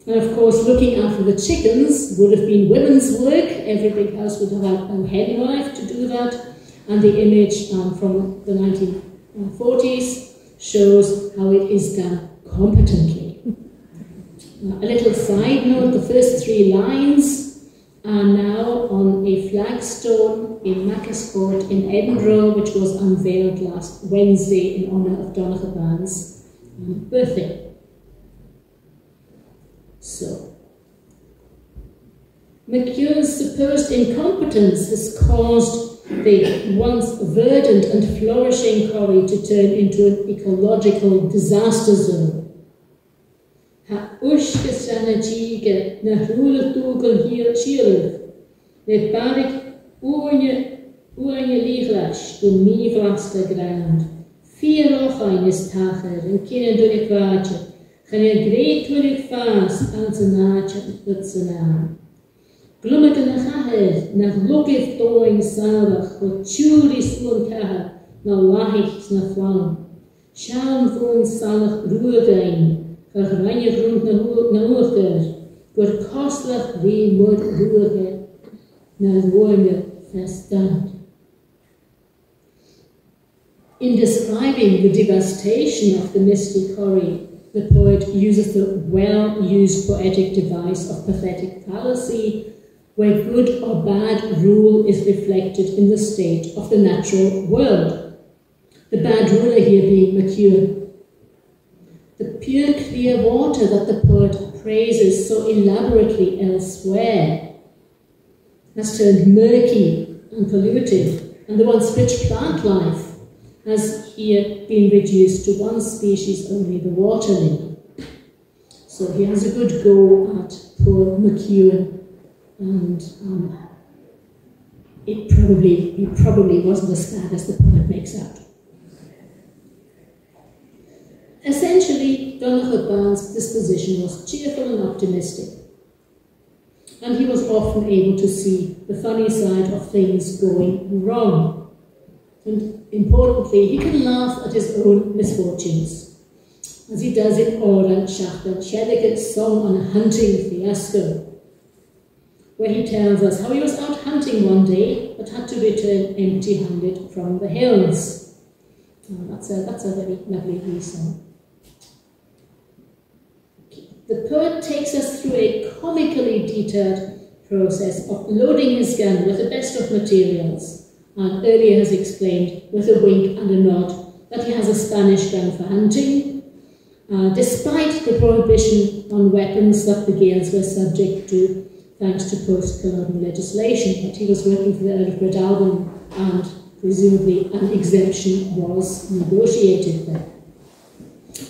And of course, looking after the chickens would have been women's work. Every big house would have had a headwife to do that. And the image um, from the 1940s shows how it is done competently. A little side note, the first three lines are now on a flagstone in Makars' Court in Edinburgh, which was unveiled last Wednesday in honour of Bàn's um, birthday. So, McEwan's supposed incompetence has caused the once verdant and flourishing corrie to turn into an ecological disaster zone. uske sanadjiga na hula tugal shiruf. Ne parik uanje uanje liglas do mi vlasta ground. Vier ochain is tacher en kinder door ik waadje. Gaan er greet door ik vaas aan zijn naadje met zijn naam. Glummet de gaher na lukif toing salig wat tjuris untaha na lahich na vlam. Schaam voor een zalig roerwijn In describing the devastation of the Misty Corrie, the poet uses the well-used poetic device of pathetic fallacy, where good or bad rule is reflected in the state of the natural world. The bad ruler here being the pure, clear water that the poet praises so elaborately elsewhere has turned murky and polluted, and the once rich plant life has here been reduced to one species only, the water lily. So he has a good go at poor McEwan, and um, it probably, it probably wasn't as bad as the poet makes out. Essentially, Donnchadh Bàn's disposition was cheerful and optimistic, and he was often able to see the funny side of things going wrong. And importantly, he can laugh at his own misfortunes, as he does in Ora Shachta Chedickett's song on a hunting fiasco, where he tells us how he was out hunting one day but had to return empty-handed from the hills. Oh, that's, a, that's a very lovely song. The poet takes us through a comically detailed process of loading his gun with the best of materials, and earlier has explained with a wink and a nod that he has a Spanish gun for hunting, uh, despite the prohibition on weapons that the Gaels were subject to thanks to post-Culloden legislation, but he was working for the Earl of Breadalbane and presumably an exemption was negotiated there.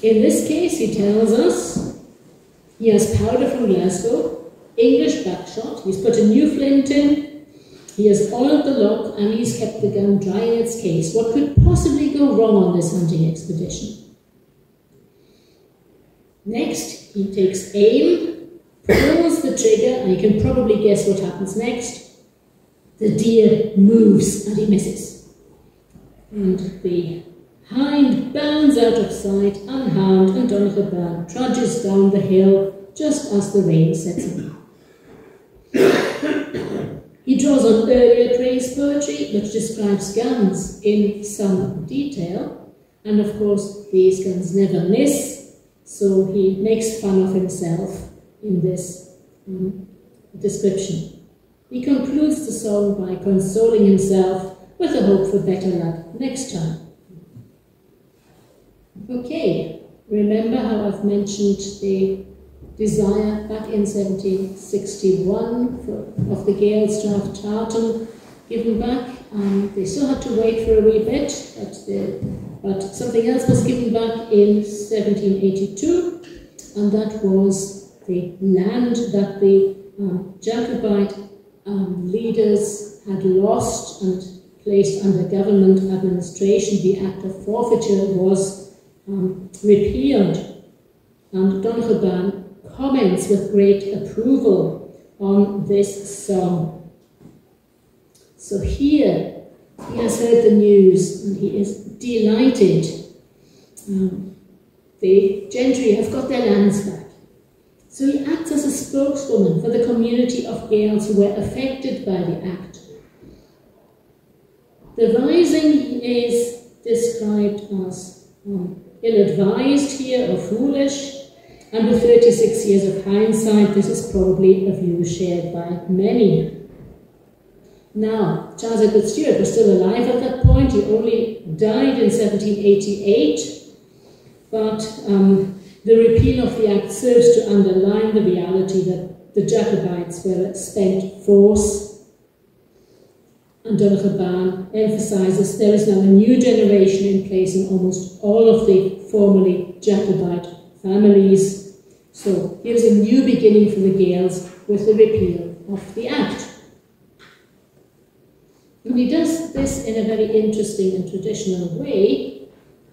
In this case, he tells us he has powder from Glasgow, English buckshot, he's put a new flint in, he has oiled the lock and he's kept the gun dry in its case. What could possibly go wrong on this hunting expedition? Next, he takes aim, pulls the trigger, and you can probably guess what happens next. The deer moves and he misses. And the Hind bounds out of sight, unharmed, and Donnchadh Bàn trudges down the hill just as the rain sets in. he draws on earlier praise poetry, which describes guns in some detail, and of course, these guns never miss, so he makes fun of himself in this um, description. He concludes the song by consoling himself with a hope for better luck next time. Okay, remember how I've mentioned the desire back in 1761 for, of the Gaels to have Tartan given back. Um, they still had to wait for a wee bit, but, the, but something else was given back in 1782, and that was the land that the um, Jacobite um, leaders had lost and placed under government administration. The Act of Forfeiture was um, repealed. And Donnchadh Bàn comments with great approval on this song. So here he has heard the news and he is delighted. Um, the gentry have got their lands back. So he acts as a spokeswoman for the community of Gaels who were affected by the act. The rising is described as um, ill-advised here or foolish, And with 36 years of hindsight, this is probably a view shared by many. Now, Charles Edward Stuart was still alive at that point. He only died in 1788. But um, the repeal of the Act serves to underline the reality that the Jacobites were a spent force. And Donnchadh Bàn emphasizes there is now a new generation in place in almost all of the formerly Jacobite families. So here's a new beginning for the Gaels with the repeal of the Act. And he does this in a very interesting and traditional way.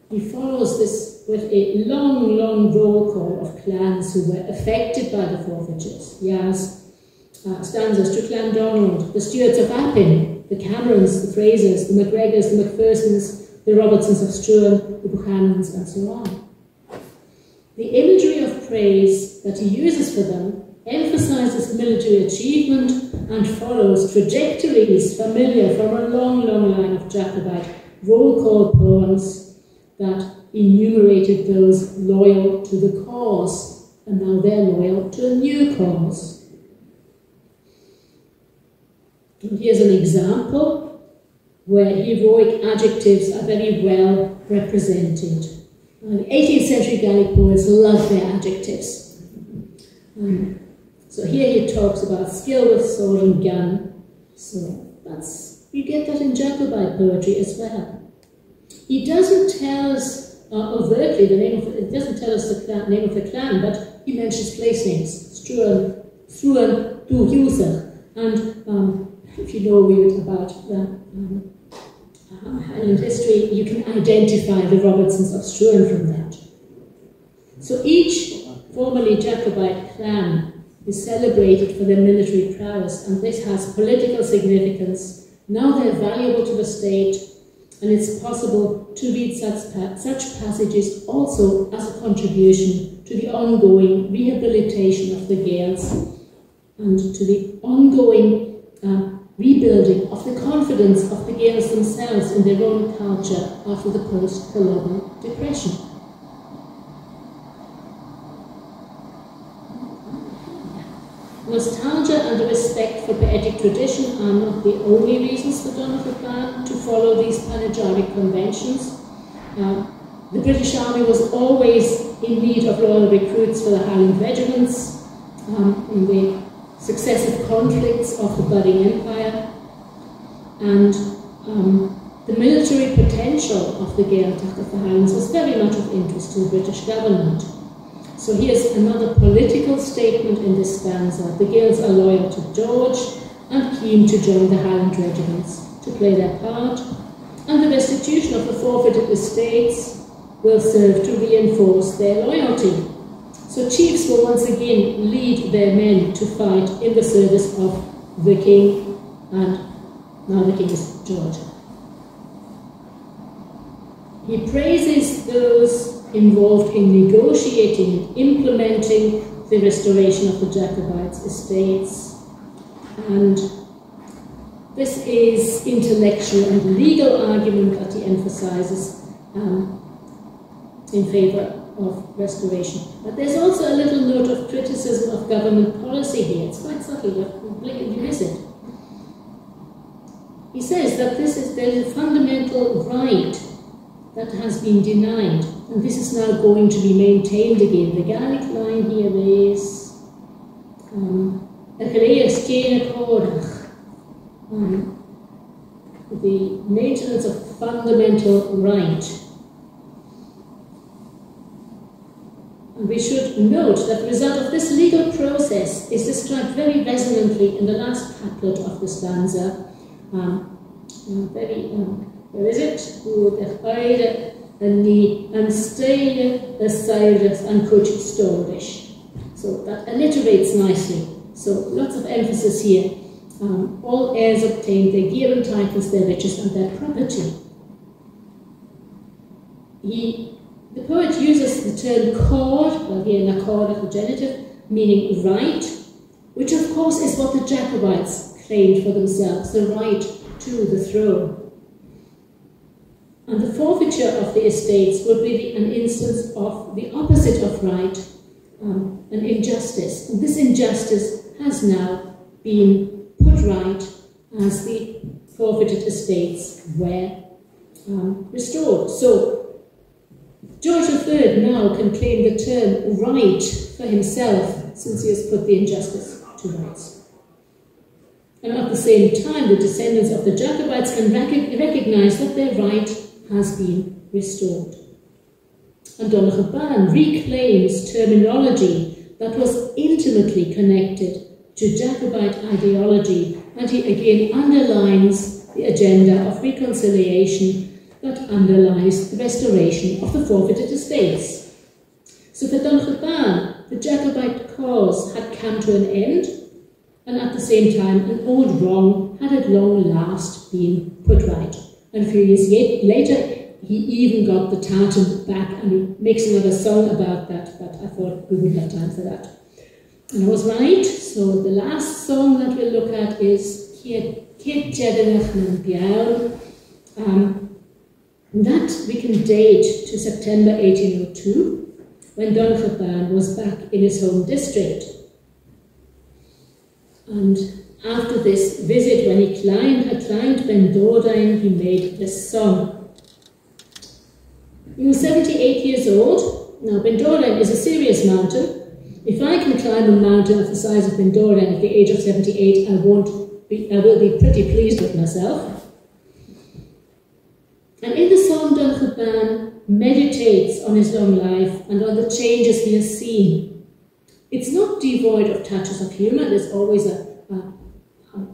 He follows this with a long, long roll call of clans who were affected by the forfeitures. He uh, stanzas to Clan Donald, the Stuarts of Appin, the Camerons, the Frasers, the MacGregors, the Macphersons, the Robertsons of Struan, the Buchanans, and so on. The imagery of praise that he uses for them emphasizes military achievement and follows trajectories familiar from a long, long line of Jacobite roll call poems that enumerated those loyal to the cause, and now they're loyal to a new cause. And here's an example where heroic adjectives are very well represented. Uh, 18th century Gaelic poets love their adjectives. Um, so here he talks about skill with sword and gun. So that's you get that in Jacobite poetry as well. He doesn't tell us uh, overtly the name of it doesn't tell us the clan, name of the clan, but he mentions place names: Struan, Struan, Du And um, if you know a bit about the um, Highland history, you can identify the Robertsons of Struan from that. So each formerly Jacobite clan is celebrated for their military prowess, and this has political significance. Now they're valuable to the state, and it's possible to read such, such passages also as a contribution to the ongoing rehabilitation of the Gaels and to the ongoing uh, rebuilding of the confidence of the Gaels themselves in their own culture after the post-Culloden depression. Nostalgia and a respect for poetic tradition are not the only reasons for Donnchadh Bàn to follow these panegyric conventions. Uh, the British Army was always in need of loyal recruits for the Highland regiments um, in the successive conflicts of the budding empire, and um, the military potential of the Gaeltacht Highlands was very much of interest to the British government. So here's another political statement in this stanza. The Gaels are loyal to George and keen to join the Highland regiments to play their part, and the restitution of the forfeited estates will serve to reinforce their loyalty. So chiefs will once again lead their men to fight in the service of the king and now the king is George. He praises those involved in negotiating and implementing the restoration of the Jacobites' estates. And this is intellectual and legal argument that he emphasizes um, in favor of restoration. But there's also a little note of criticism of government policy here. It's quite subtle, you blatantly miss it. He says that this is there is a fundamental right that has been denied, and this is now going to be maintained again. The Gaelic line here is um, um, the maintenance of fundamental right we should note that the result of this legal process is described very resonantly in the last couplet of the stanza. Um, very, um, where is it? So that alliterates nicely. So lots of emphasis here. Um, all heirs obtain their gear and titles, their riches and their property. He the poet uses the term cord, well here of the genitive, meaning right, which of course is what the Jacobites claimed for themselves, the right to the throne. And the forfeiture of the estates would be an instance of the opposite of right, um, an injustice. And this injustice has now been put right as the forfeited estates were um, restored. So George III now can claim the term right for himself since he has put the injustice to rights. And at the same time, the descendants of the Jacobites can rec recognize that their right has been restored. And Donnchadh Bàn reclaims terminology that was intimately connected to Jacobite ideology, and he again underlines the agenda of reconciliation that underlies the restoration of the forfeited estates. So for Donnchadh Bàn, the Jacobite cause had come to an end, and at the same time, an old wrong had at long last been put right. And a few years later, he even got the tartan back and he makes another song about that, but I thought we wouldn't have time for that. And I was right, so the last song that we'll look at is Cead Deireannach um, That we can date to September 1802, when Donnchadh Bàn was back in his home district. And after this visit, when he climbed, had climbed Ben Dorain, he made this song. He was 78 years old. Now, Ben Bendoran is a serious mountain. If I can climb a mountain of the size of Ben Bendoran at the age of 78, I, won't be, I will be pretty pleased with myself. And in the song, Donnchadh Bàn meditates on his long life and on the changes he has seen. It's not devoid of touches of humor. There's always a, a,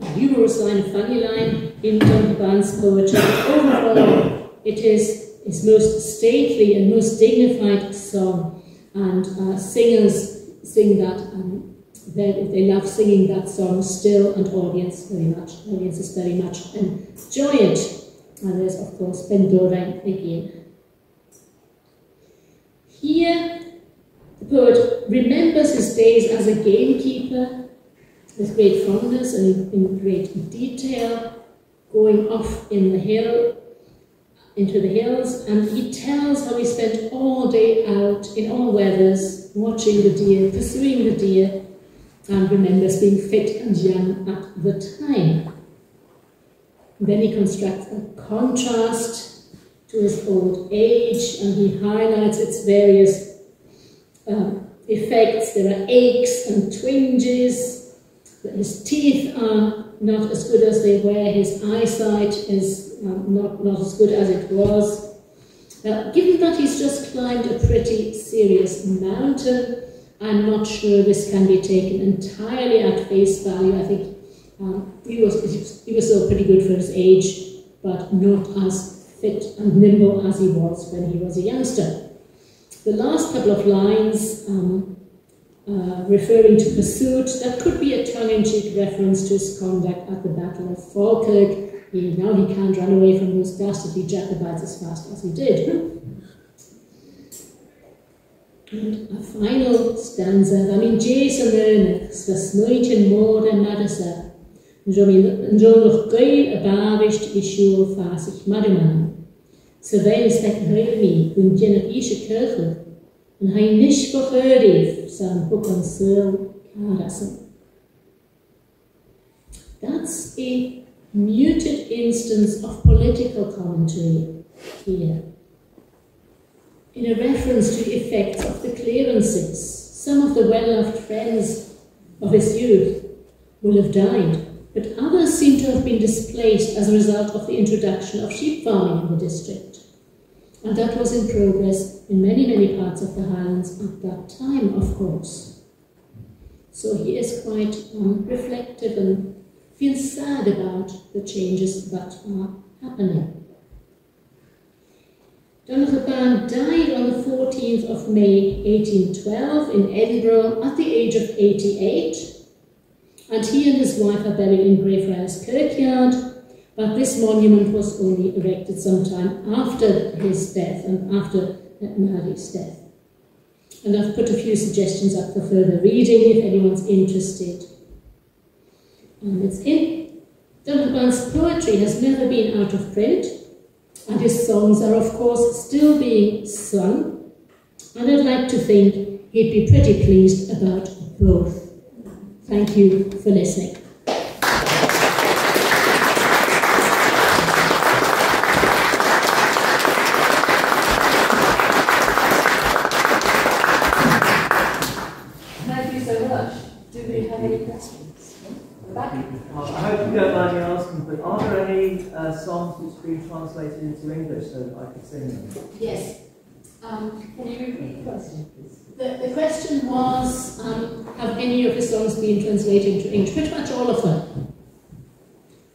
a humorous line, a funny line in Donnchadh Bàn's poetry. Overall, it is his most stately and most dignified song. And uh, singers sing that, um, they, they love singing that song still, and audience very much, audiences very much enjoy it. And there's, of course, Ben Dorain again. Here, the poet remembers his days as a gamekeeper with great fondness and in great detail, going off in the hill into the hills, and he tells how he spent all day out in all weathers, watching the deer, pursuing the deer, and remembers being fit and young at the time. Then he constructs a contrast to his old age, and he highlights its various um, effects. There are aches and twinges, his teeth are not as good as they were, his eyesight is um, not, not as good as it was. Uh, given that he's just climbed a pretty serious mountain, I'm not sure this can be taken entirely at face value. I think um, he, was, he was still pretty good for his age, but not as fit and nimble as he was when he was a youngster. The last couple of lines um, uh, referring to pursuit, that could be a tongue-in-cheek reference to his conduct at the Battle of Falkirk, he, now he can't run away from those dastardly Jacobites as fast as he did. And a final stanza, I mean, Jason was nooitje moor en nadesa, en zo nog geil a bavisht i siúl fásich mariman. Sa veil spek hreimi, gun jenna ishe kirchel, en hai nish bochurif, san bukan sil karasen. That's a muted instance of political commentary here. In a reference to the effects of the clearances, some of the well-loved friends of his youth will have died, but others seem to have been displaced as a result of the introduction of sheep farming in the district. And that was in progress in many, many parts of the Highlands at that time, of course. So he is quite um, reflective and feels sad about the changes that are happening. Donald died on the 14th of May 1812 in Edinburgh at the age of 88, and he and his wife are buried in Greyfriars Kirkyard, but this monument was only erected sometime after his death and after Mary's death. And I've put a few suggestions up for further reading if anyone's interested. And it's in. Donald poetry has never been out of print, and his songs are, of course, still being sung. And I'd like to think he'd be pretty pleased about both. Thank you for listening. Thank you so much. Do we have any questions? Back? I hope you don't mind me asking, but are there any songs which have been translated into English so that I could sing them? Yes. Um, can you repeat the question, please? The, the question was um, Have any of his songs been translated into English? Pretty much all of them.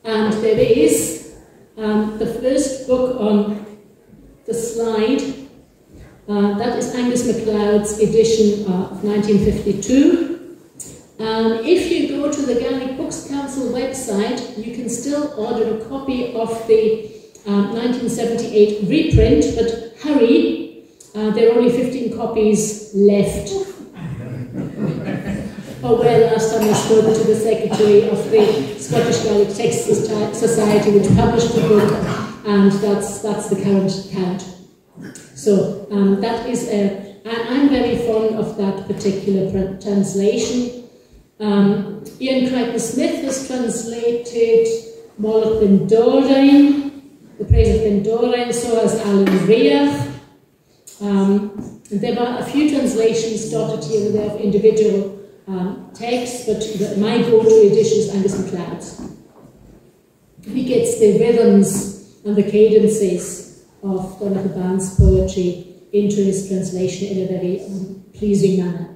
And there is um, the first book on the slide. Uh, that is Angus MacLeod's edition of 1952. Um, if you go to the Gaelic Books Council website, you can still order a copy of the um, 1978 reprint, but hurry, uh, there are only 15 copies left. oh well, last time I spoke to the secretary of the Scottish Gaelic Text Society, which published the book, and that's, that's the current count. So um, that is a, I'm very fond of that particular translation. Um, Iain Crichton Smith has translated Moladh ben Dorain, The Praise of ben Dorain, so has Alan Riach. Um, there are a few translations dotted here and there of individual um, texts, but the, my go-to edition is Angus MacLeod's. He gets the rhythms and the cadences of Donnchadh Bàn's poetry into his translation in a very um, pleasing manner.